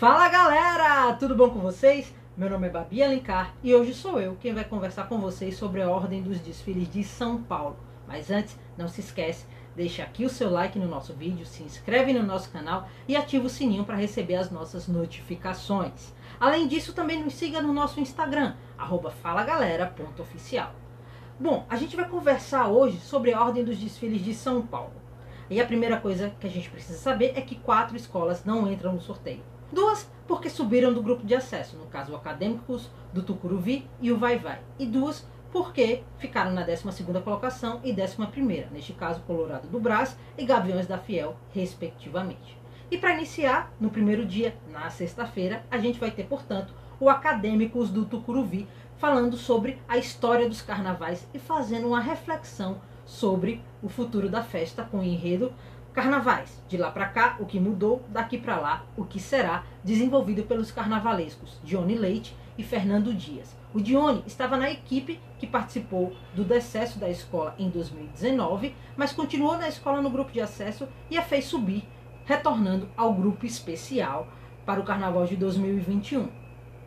Fala galera, tudo bom com vocês? Meu nome é Babi Alencar e hoje sou eu quem vai conversar com vocês sobre a ordem dos desfiles de São Paulo. Mas antes, não se esquece, deixa aqui o seu like no nosso vídeo, se inscreve no nosso canal e ativa o sininho para receber as nossas notificações. Além disso, também nos siga no nosso Instagram, falagalera.oficial. Bom, a gente vai conversar hoje sobre a ordem dos desfiles de São Paulo. E a primeira coisa que a gente precisa saber é que quatro escolas não entram no sorteio. Duas porque subiram do grupo de acesso, no caso o Acadêmicos do Tucuruvi e o Vai Vai. E duas porque ficaram na 12ª colocação e 11ª, neste caso Colorado do Brás e Gaviões da Fiel, respectivamente. E para iniciar, no primeiro dia, na sexta-feira, a gente vai ter, portanto, o Acadêmicos do Tucuruvi falando sobre a história dos carnavais e fazendo uma reflexão sobre o futuro da festa com o enredo Carnavais, de lá para cá, o que mudou, daqui para lá, o que será, desenvolvido pelos carnavalescos Dione Leite e Fernando Dias. O Dione estava na equipe que participou do decesso da escola em 2019, mas continuou na escola no grupo de acesso e a fez subir, retornando ao grupo especial para o carnaval de 2021.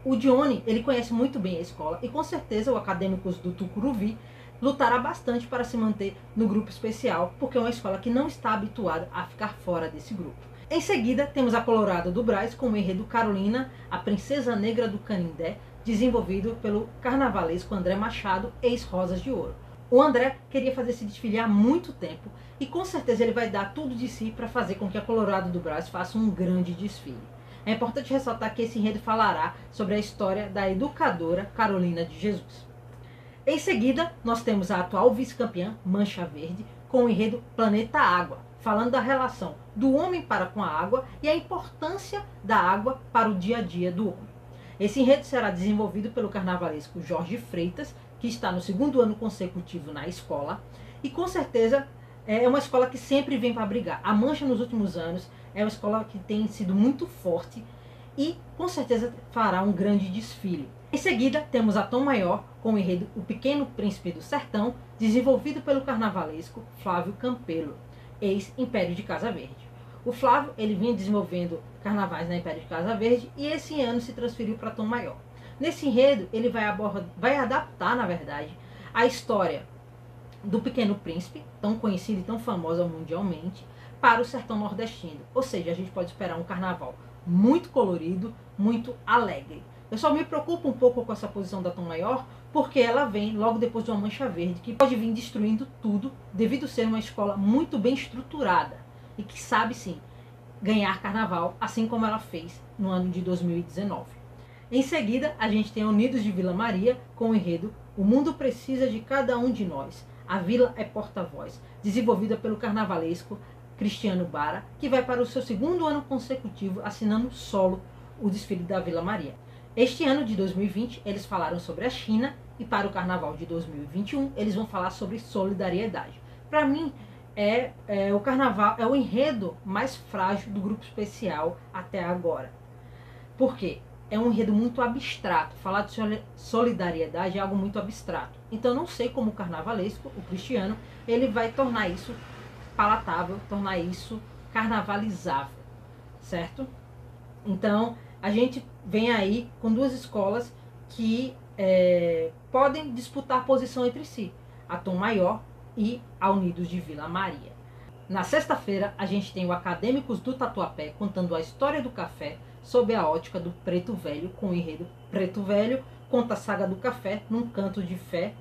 O Dione, ele conhece muito bem a escola e com certeza o Acadêmicos do Tucuruvi lutará bastante para se manter no grupo especial, porque é uma escola que não está habituada a ficar fora desse grupo. Em seguida, temos a Colorado do Braz com o enredo Carolina, a Princesa Negra do Canindé, desenvolvido pelo carnavalesco André Machado, ex-Rosas de Ouro. O André queria fazer esse desfile há muito tempo e com certeza ele vai dar tudo de si para fazer com que a Colorado do Braz faça um grande desfile. É importante ressaltar que esse enredo falará sobre a história da educadora Carolina de Jesus. Em seguida, nós temos a atual vice-campeã, Mancha Verde, com o enredo Planeta Água, falando da relação do homem para com a água e a importância da água para o dia a dia do homem. Esse enredo será desenvolvido pelo carnavalesco Jorge Freitas, que está no segundo ano consecutivo na escola, e com certeza é uma escola que sempre vem para brigar. A Mancha, nos últimos anos, é uma escola que tem sido muito forte e com certeza fará um grande desfile. Em seguida, temos a Tom Maior com o enredo O Pequeno Príncipe do Sertão, desenvolvido pelo carnavalesco Flávio Campelo, ex-Império de Casa Verde. O Flávio ele vinha desenvolvendo carnavais na Império de Casa Verde e esse ano se transferiu para Tom Maior. Nesse enredo, ele vai, abordar, vai adaptar, na verdade, a história do Pequeno Príncipe, tão conhecida e tão famosa mundialmente, para o sertão nordestino. Ou seja, a gente pode esperar um carnaval muito colorido, muito alegre. Eu só me preocupo um pouco com essa posição da Tom Maior, porque ela vem logo depois de uma mancha verde, que pode vir destruindo tudo, devido ser uma escola muito bem estruturada e que sabe sim ganhar carnaval, assim como ela fez no ano de 2019. Em seguida, a gente tem Unidos de Vila Maria com o enredo O Mundo Precisa de Cada Um de Nós. A Vila é Porta-Voz, desenvolvida pelo carnavalesco Cristiano Bara, que vai para o seu segundo ano consecutivo assinando solo o desfile da Vila Maria. Este ano de 2020, eles falaram sobre a China e para o carnaval de 2021, eles vão falar sobre solidariedade. Para mim, é, é, o carnaval é o enredo mais frágil do grupo especial até agora. Por quê? É um enredo muito abstrato. Falar de solidariedade é algo muito abstrato. Então, não sei como o carnavalesco, o cristiano, ele vai tornar isso palatável, tornar isso carnavalizável, certo? Então, a gente vem aí com duas escolas que é, podem disputar posição entre si, a Tom Maior e a Unidos de Vila Maria. Na sexta-feira, a gente tem o Acadêmicos do Tatuapé contando a história do café sob a ótica do Preto Velho, com o enredo Preto Velho, conta a saga do café num canto de fé,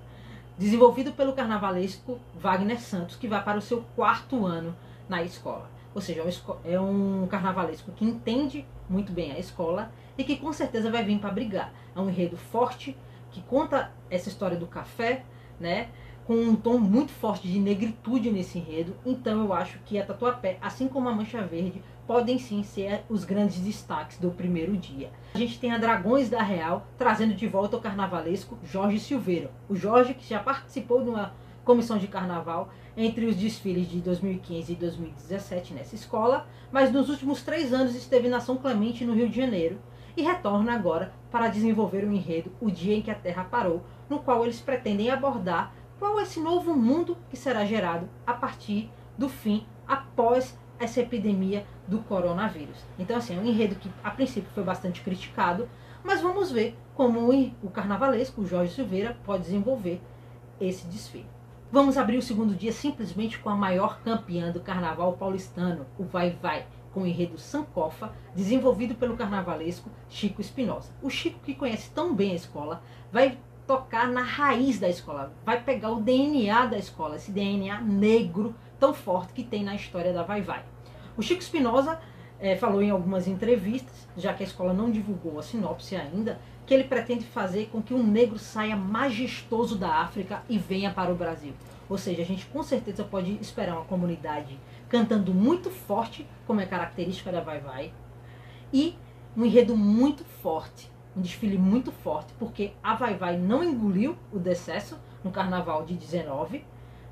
desenvolvido pelo carnavalesco Wagner Santos, que vai para o seu quarto ano na escola. Ou seja, é um é carnavalesco que entende muito bem a escola e que com certeza vai vir para brigar. É um enredo forte que conta essa história do café, né? Com um tom muito forte de negritude nesse enredo. Então eu acho que a Tatuapé, assim como a Mancha Verde, podem sim ser os grandes destaques do primeiro dia. A gente tem a Dragões da Real trazendo de volta o carnavalesco Jorge Silveira. O Jorge que já participou de uma comissão de carnaval entre os desfiles de 2015 e 2017 nessa escola, mas nos últimos três anos esteve na São Clemente, no Rio de Janeiro, e retorna agora para desenvolver o enredo O Dia em que a Terra Parou, no qual eles pretendem abordar qual é esse novo mundo que será gerado a partir do fim, após essa epidemia do coronavírus. Então, assim, é um enredo que a princípio foi bastante criticado, mas vamos ver como o carnavalesco, o Jorge Silveira, pode desenvolver esse desfile. Vamos abrir o segundo dia simplesmente com a maior campeã do carnaval paulistano, o Vai Vai, com o enredo Sankofa, desenvolvido pelo carnavalesco Chico Espinosa. O Chico, que conhece tão bem a escola, vai tocar na raiz da escola, vai pegar o DNA da escola, esse DNA negro tão forte que tem na história da Vai Vai. O Chico Espinosa é, falou em algumas entrevistas, já que a escola não divulgou a sinopse ainda, que ele pretende fazer com que um negro saia majestoso da África e venha para o Brasil. Ou seja, a gente com certeza pode esperar uma comunidade cantando muito forte, como é característica da Vai Vai, e um enredo muito forte, um desfile muito forte, porque a Vai Vai não engoliu o decesso no carnaval de 19,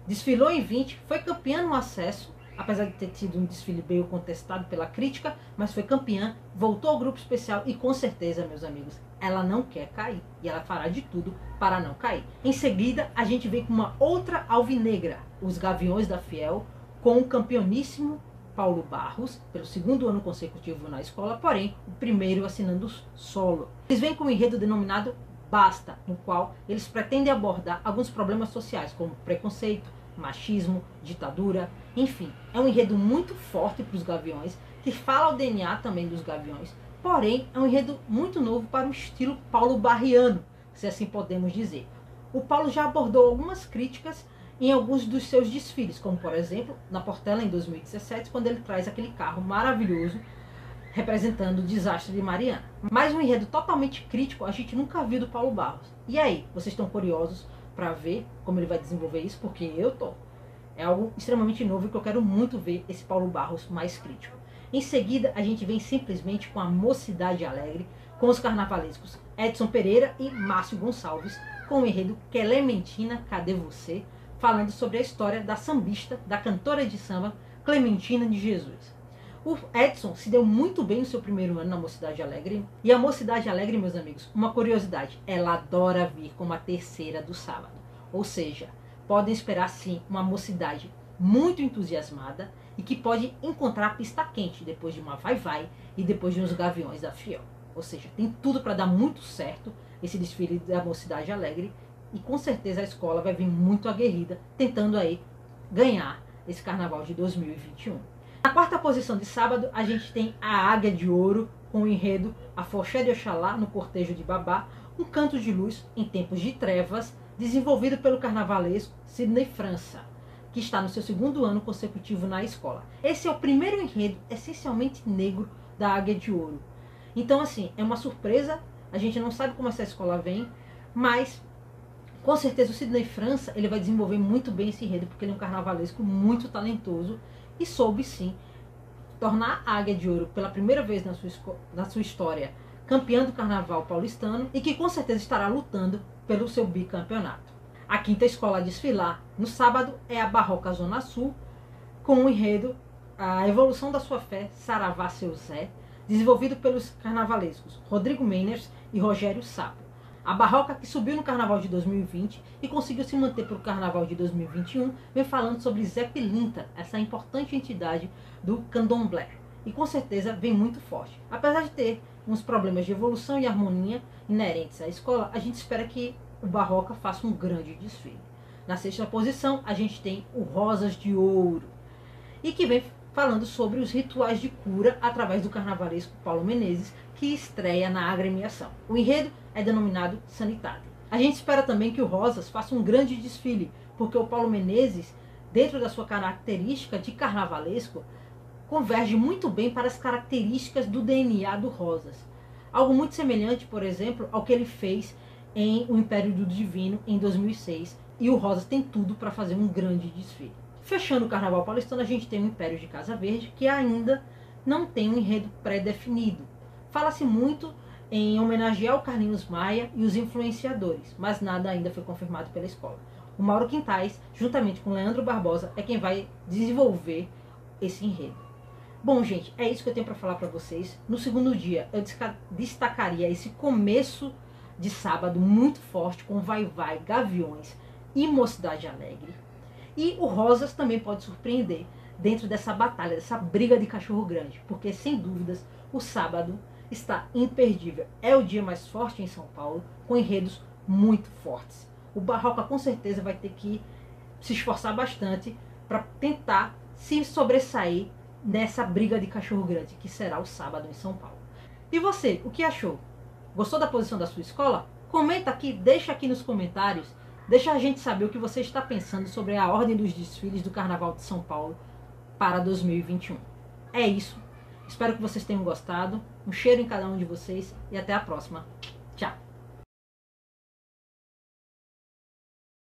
desfilou em 20, foi campeã no acesso, apesar de ter tido um desfile bem contestado pela crítica, mas foi campeã, voltou ao grupo especial e com certeza, meus amigos, ela não quer cair e ela fará de tudo para não cair. Em seguida, a gente vem com uma outra alvinegra, os Gaviões da Fiel, com o campeoníssimo Paulo Barros, pelo segundo ano consecutivo na escola, porém, o primeiro assinando solo. Eles vêm com um enredo denominado Basta, no qual eles pretendem abordar alguns problemas sociais, como preconceito, machismo, ditadura, enfim. É um enredo muito forte para os gaviões, que fala o DNA também dos gaviões, porém é um enredo muito novo para o estilo Paulo Barriano, se assim podemos dizer. O Paulo já abordou algumas críticas em alguns dos seus desfiles, como por exemplo na Portela em 2017, quando ele traz aquele carro maravilhoso representando o desastre de Mariana. Mas um enredo totalmente crítico a gente nunca viu do Paulo Barros. E aí, vocês estão curiosos para ver como ele vai desenvolver isso? Porque eu tô. É algo extremamente novo e que eu quero muito ver esse Paulo Barros mais crítico. Em seguida, a gente vem simplesmente com a Mocidade Alegre, com os carnavalescos Edson Pereira e Márcio Gonçalves, com o enredo Clementina, Cadê Você? Falando sobre a história da sambista, da cantora de samba Clementina de Jesus. O Edson se deu muito bem no seu primeiro ano na Mocidade Alegre. E a Mocidade Alegre, meus amigos, uma curiosidade, ela adora vir como a terceira do sábado. Ou seja, podem esperar sim uma mocidade muito entusiasmada e que pode encontrar a pista quente depois de uma vai-vai e depois de uns gaviões da Fiel. Ou seja, tem tudo para dar muito certo esse desfile da Mocidade Alegre e com certeza a escola vai vir muito aguerrida, tentando aí ganhar esse carnaval de 2021. Na quarta posição de sábado, a gente tem a Águia de Ouro, com o enredo A Foché de Oxalá no Cortejo de Babá, um canto de luz em tempos de trevas, desenvolvido pelo carnavalesco Sidney França, que está no seu segundo ano consecutivo na escola. Esse é o primeiro enredo essencialmente negro da Águia de Ouro. Então, assim, é uma surpresa, a gente não sabe como essa escola vem, mas com certeza o Sidney França ele vai desenvolver muito bem esse enredo, porque ele é um carnavalesco muito talentoso e soube sim tornar a Águia de Ouro pela primeira vez na sua, na sua história campeã do carnaval paulistano e que com certeza estará lutando pelo seu bicampeonato. A quinta escola a desfilar no sábado é a Barroca Zona Sul, com o enredo A Evolução da Sua Fé, Saravá Seu Zé, desenvolvido pelos carnavalescos Rodrigo Meiners e Rogério Sapo. A Barroca, que subiu no carnaval de 2020 e conseguiu se manter para o carnaval de 2021, vem falando sobre Zé Pilinta, essa importante entidade do candomblé. E com certeza vem muito forte. Apesar de ter uns problemas de evolução e harmonia inerentes à escola, a gente espera que o Barroca faça um grande desfile. Na sexta posição, a gente tem o Rosas de Ouro, e que vem falando sobre os rituais de cura através do carnavalesco Paulo Menezes, que estreia na agremiação. O enredo é denominado Sanitário. A gente espera também que o Rosas faça um grande desfile, porque o Paulo Menezes, dentro da sua característica de carnavalesco, converge muito bem para as características do DNA do Rosas. Algo muito semelhante, por exemplo, ao que ele fez em O Império do Divino em 2006, e o Rosas tem tudo para fazer um grande desfile. Fechando o Carnaval Paulistano, a gente tem o Império de Casa Verde, que ainda não tem um enredo pré-definido. Fala-se muito em homenagear o Carlinhos Maia e os influenciadores, mas nada ainda foi confirmado pela escola. O Mauro Quintais, juntamente com Leandro Barbosa, é quem vai desenvolver esse enredo. Bom, gente, é isso que eu tenho para falar para vocês. No segundo dia, eu destacaria esse começo de sábado muito forte com Vai Vai, Gaviões e Mocidade Alegre. E o Rosas também pode surpreender, dentro dessa batalha, dessa briga de cachorro grande, porque sem dúvidas o sábado está imperdível. É o dia mais forte em São Paulo, com enredos muito fortes. O Barroca com certeza vai ter que se esforçar bastante para tentar se sobressair nessa briga de cachorro grande, que será o sábado em São Paulo. E você, o que achou? Gostou da posição da sua escola? Comenta aqui, deixa aqui nos comentários, deixa a gente saber o que você está pensando sobre a ordem dos desfiles do Carnaval de São Paulo para 2021. É isso. Espero que vocês tenham gostado. Um cheiro em cada um de vocês e até a próxima.